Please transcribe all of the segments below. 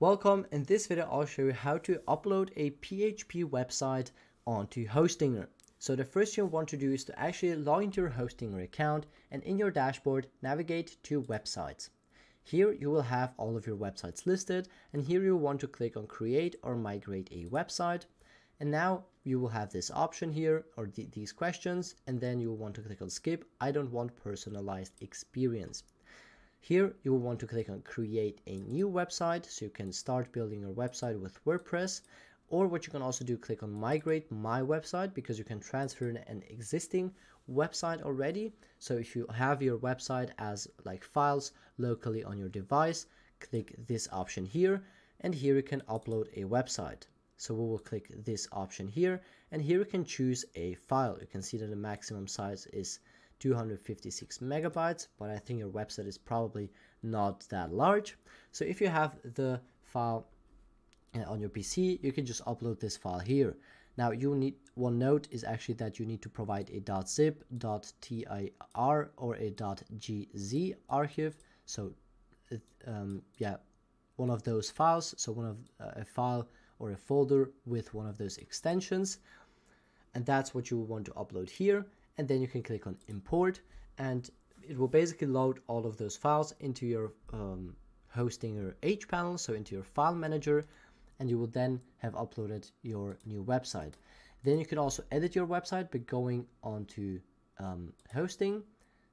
Welcome, in this video I'll show you how to upload a PHP website onto Hostinger. So the first thing you want to do is to actually log into your Hostinger account and in your dashboard navigate to websites. Here you will have all of your websites listed and here you want to click on create or migrate a website and now you will have this option here or th these questions and then you will want to click on skip I don't want personalized experience. Here you will want to click on create a new website so you can start building your website with WordPress or what you can also do click on migrate my website because you can transfer an existing website already. So if you have your website as like files locally on your device click this option here and here you can upload a website. So we will click this option here and here you can choose a file. You can see that the maximum size is 256 megabytes, but I think your website is probably not that large. So if you have the file uh, on your PC, you can just upload this file here. Now you need one note is actually that you need to provide a .zip, .tar or a .gz archive. So um, yeah, one of those files. So one of uh, a file or a folder with one of those extensions. And that's what you want to upload here and then you can click on import and it will basically load all of those files into your um, Hostinger hPanel, so into your file manager, and you will then have uploaded your new website. Then you can also edit your website by going onto um, hosting,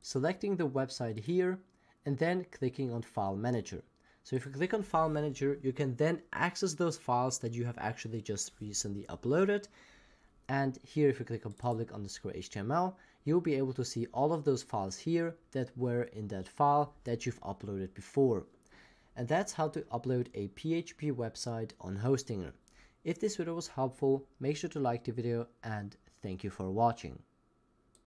selecting the website here, and then clicking on file manager. So if you click on file manager, you can then access those files that you have actually just recently uploaded and here if you click on public underscore HTML, you'll be able to see all of those files here that were in that file that you've uploaded before. And that's how to upload a PHP website on Hostinger. If this video was helpful, make sure to like the video and thank you for watching.